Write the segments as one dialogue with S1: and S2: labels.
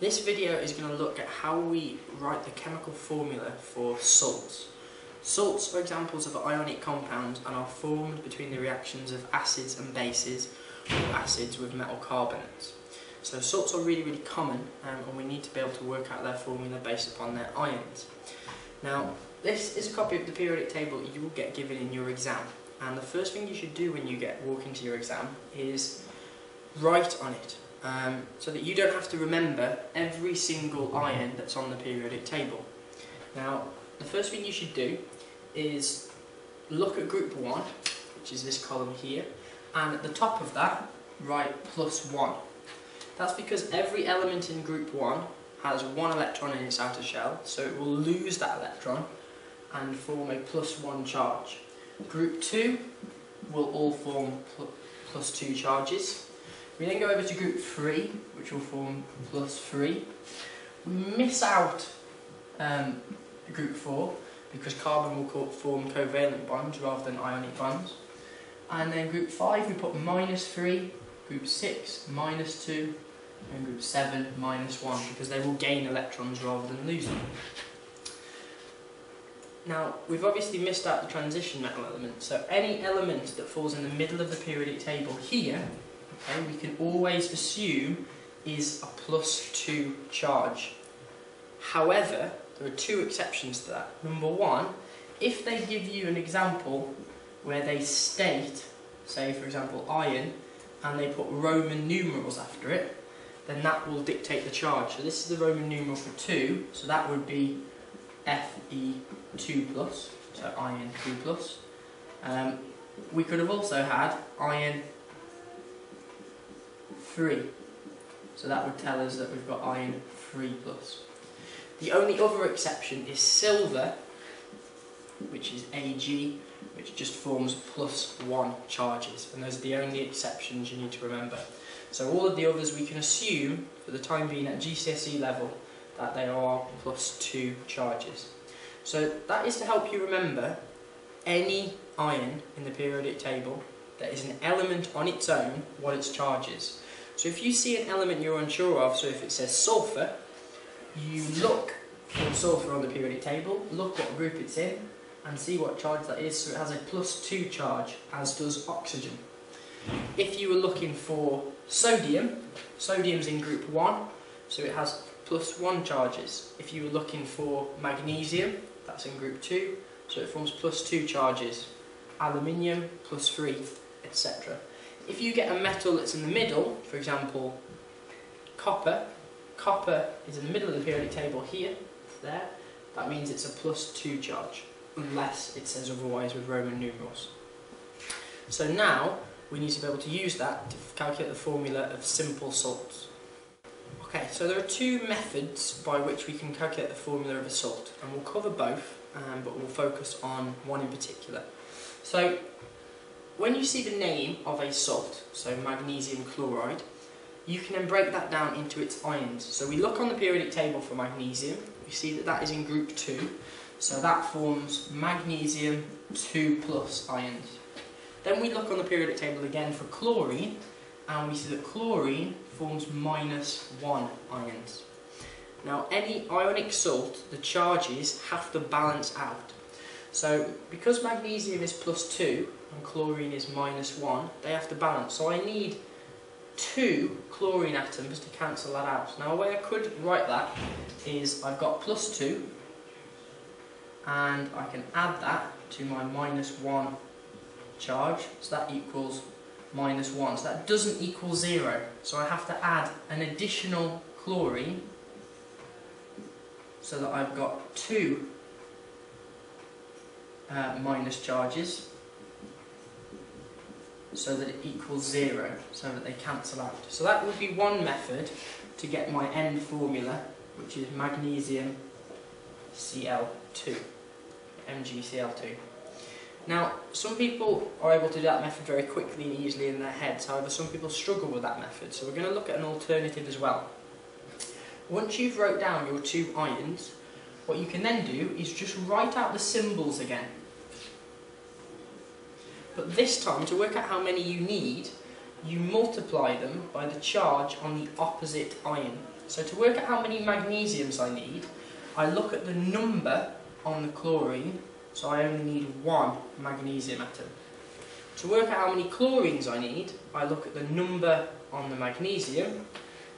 S1: This video is going to look at how we write the chemical formula for salts. Salts are examples of ionic compounds and are formed between the reactions of acids and bases or acids with metal carbonates. So salts are really really common um, and we need to be able to work out their formula based upon their ions. Now this is a copy of the periodic table you will get given in your exam and the first thing you should do when you get walk into your exam is write on it um, so that you don't have to remember every single ion that's on the periodic table. Now, the first thing you should do is look at group 1, which is this column here, and at the top of that, write plus 1. That's because every element in group 1 has one electron in its outer shell, so it will lose that electron and form a plus 1 charge. Group 2 will all form pl plus 2 charges, we then go over to group 3, which will form plus 3. We miss out um, group 4, because carbon will form covalent bonds rather than ionic bonds. And then group 5, we put minus 3, group 6, minus 2, and group 7, minus 1, because they will gain electrons rather than lose them. Now, we've obviously missed out the transition metal element, so any element that falls in the middle of the periodic table here okay, we can always assume is a plus 2 charge. However, there are two exceptions to that. Number one, if they give you an example where they state, say for example iron, and they put Roman numerals after it, then that will dictate the charge. So this is the Roman numeral for 2, so that would be Fe2+, plus, so iron 2+. plus. Um, we could have also had iron 3. So that would tell us that we've got iron 3+. plus. The only other exception is silver, which is Ag, which just forms plus 1 charges. And those are the only exceptions you need to remember. So all of the others we can assume, for the time being at GCSE level, that they are plus 2 charges. So that is to help you remember any iron in the periodic table that is an element on its own, what its charge is. So if you see an element you're unsure of, so if it says sulfur, you look for sulfur on the periodic table, look what group it's in, and see what charge that is. So it has a plus 2 charge, as does oxygen. If you were looking for sodium, sodium's in group 1, so it has plus 1 charges. If you were looking for magnesium, that's in group 2, so it forms plus 2 charges. Aluminium, plus 3, etc. If you get a metal that's in the middle, for example, copper, copper is in the middle of the periodic table here, there, that means it's a plus 2 charge, unless it says otherwise with Roman numerals. So now, we need to be able to use that to calculate the formula of simple salts. Okay, so there are two methods by which we can calculate the formula of a salt, and we'll cover both, um, but we'll focus on one in particular. So, when you see the name of a salt, so magnesium chloride, you can then break that down into its ions. So we look on the periodic table for magnesium, we see that that is in group 2, so that forms magnesium 2 plus ions. Then we look on the periodic table again for chlorine, and we see that chlorine forms minus 1 ions. Now any ionic salt, the charges have to balance out. So because magnesium is plus 2 and chlorine is minus 1, they have to balance. So I need two chlorine atoms to cancel that out. Now a way I could write that is I've got plus 2 and I can add that to my minus 1 charge, so that equals minus 1. So that doesn't equal 0, so I have to add an additional chlorine so that I've got two uh, minus charges so that it equals zero, so that they cancel out. So that would be one method to get my end formula, which is magnesium Cl2, MgCl2. Now, some people are able to do that method very quickly and easily in their heads, however some people struggle with that method, so we're going to look at an alternative as well. Once you've wrote down your two ions, what you can then do is just write out the symbols again. But this time, to work out how many you need, you multiply them by the charge on the opposite ion. So to work out how many magnesiums I need, I look at the number on the chlorine, so I only need one magnesium atom. To work out how many chlorines I need, I look at the number on the magnesium,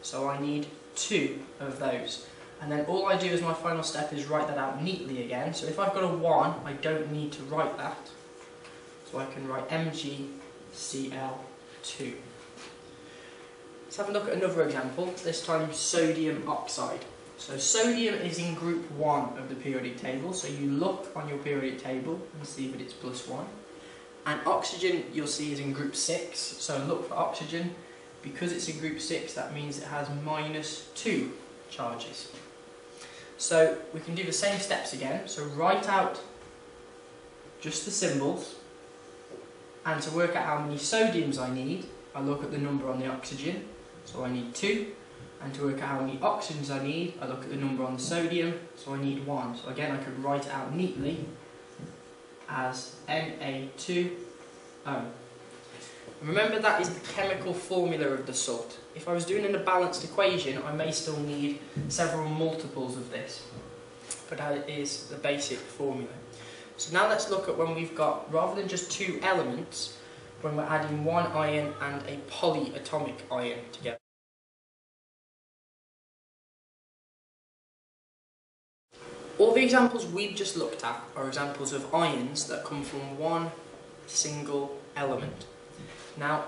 S1: so I need two of those. And then all I do as my final step is write that out neatly again. So if I've got a 1, I don't need to write that. So I can write MgCl2. Let's have a look at another example, this time sodium oxide. So sodium is in group 1 of the periodic table, so you look on your periodic table and see that it's plus 1. And oxygen you'll see is in group 6, so look for oxygen. Because it's in group 6 that means it has minus 2 charges. So we can do the same steps again, so write out just the symbols and to work out how many sodiums I need I look at the number on the oxygen so I need 2. And to work out how many oxygens I need, I look at the number on the sodium, so I need 1. So again, I could write it out neatly as Na2O. Remember that is the chemical formula of the salt. If I was doing in a balanced equation, I may still need several multiples of this. But that is the basic formula. So now let's look at when we've got, rather than just two elements, when we're adding one ion and a polyatomic ion together. All the examples we've just looked at are examples of ions that come from one single element. Now,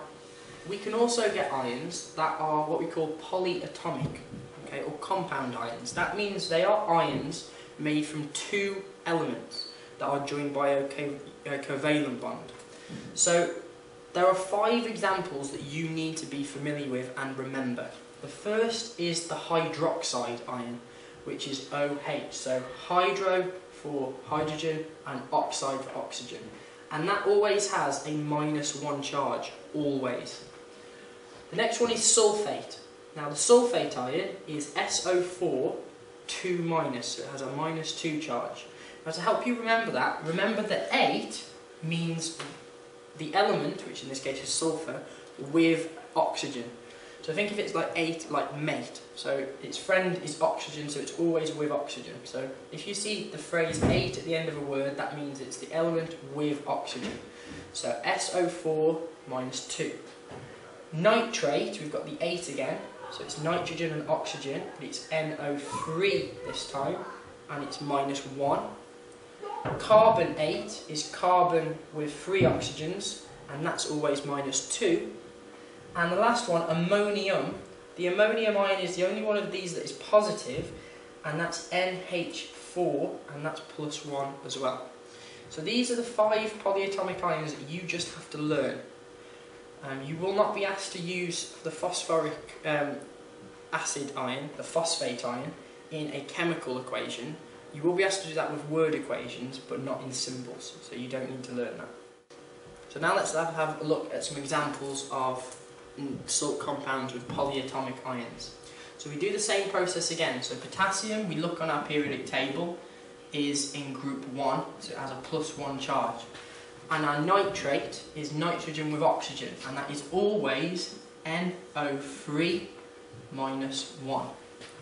S1: we can also get ions that are what we call polyatomic, okay, or compound ions. That means they are ions made from two elements that are joined by a, co a covalent bond. So, there are five examples that you need to be familiar with and remember. The first is the hydroxide ion which is OH. So hydro for hydrogen and oxide for oxygen. And that always has a minus one charge, always. The next one is sulfate. Now the sulfate ion is SO4 2 minus, so it has a minus 2 charge. Now to help you remember that, remember that ate means the element, which in this case is sulfur, with oxygen. So think of it like eight, like mate. So its friend is oxygen, so it's always with oxygen. So if you see the phrase ate at the end of a word, that means it's the element with oxygen. So SO4 minus 2. Nitrate, we've got the ate again. So it's nitrogen and oxygen, but it's NO3 this time, and it's minus 1. Carbonate is carbon with three oxygens, and that's always minus 2. And the last one, ammonium. The ammonium ion is the only one of these that is positive, and that's NH4, and that's plus 1 as well. So these are the five polyatomic ions that you just have to learn. Um, you will not be asked to use the phosphoric um, acid ion, the phosphate ion, in a chemical equation. You will be asked to do that with word equations, but not in symbols, so you don't need to learn that. So now let's have a look at some examples of mm, salt compounds with polyatomic ions. So we do the same process again. So potassium, we look on our periodic table, is in group 1, so it has a plus 1 charge. And our nitrate is nitrogen with oxygen, and that is always NO3 minus 1.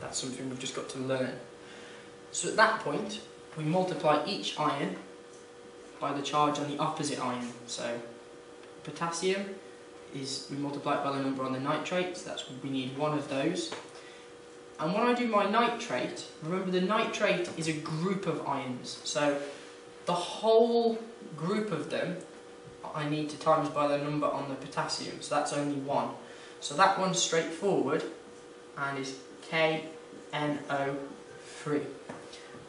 S1: That's something we've just got to learn. So at that point, we multiply each ion by the charge on the opposite ion. So potassium is we multiply it by the number on the nitrates, that's we need one of those. And when I do my nitrate, remember the nitrate is a group of ions, so the whole group of them I need to times by the number on the potassium, so that's only one. So that one's straightforward and is KNO3,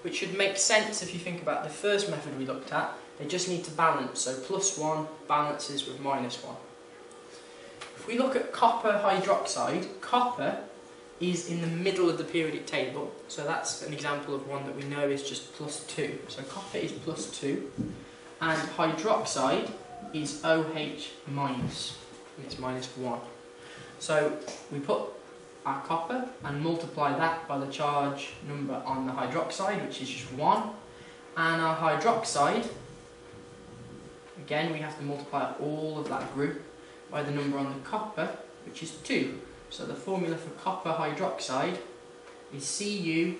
S1: which should make sense if you think about the first method we looked at. They just need to balance, so plus 1 balances with minus 1. If we look at copper hydroxide, copper is in the middle of the periodic table, so that's an example of one that we know is just plus 2. So copper is plus 2, and hydroxide is OH minus, and it's minus 1. So we put our copper and multiply that by the charge number on the hydroxide, which is just 1, and our hydroxide, again we have to multiply all of that group by the number on the copper, which is 2. So the formula for copper hydroxide is Cu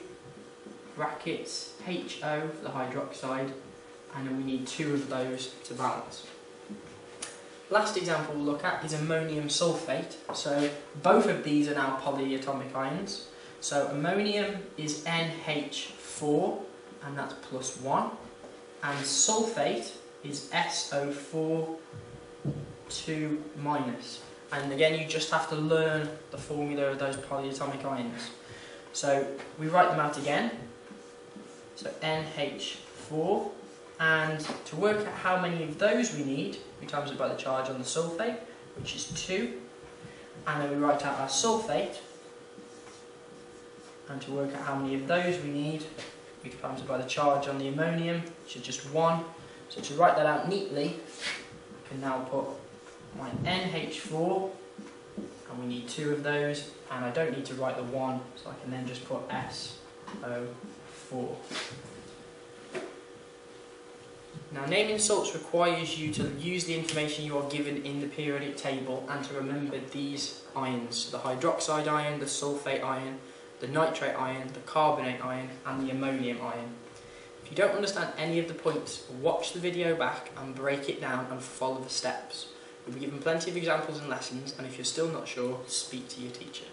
S1: brackets HO for the hydroxide and then we need two of those to balance. Last example we'll look at is ammonium sulfate. So both of these are now polyatomic ions. So ammonium is NH4 and that's plus 1 and sulfate is SO4 2 minus. And again you just have to learn the formula of those polyatomic ions. So we write them out again. So NH4 and to work out how many of those we need, we times it by the charge on the sulfate, which is 2. And then we write out our sulfate. And to work out how many of those we need, we times it by the charge on the ammonium, which is just 1. So to write that out neatly, I can now put my NH4, and we need two of those, and I don't need to write the 1, so I can then just put SO4. Now naming salts requires you to use the information you are given in the periodic table and to remember these ions, the hydroxide ion, the sulfate ion, the nitrate ion, the carbonate ion and the ammonium ion. If you don't understand any of the points, watch the video back and break it down and follow the steps. You'll be given plenty of examples and lessons and if you're still not sure, speak to your teacher.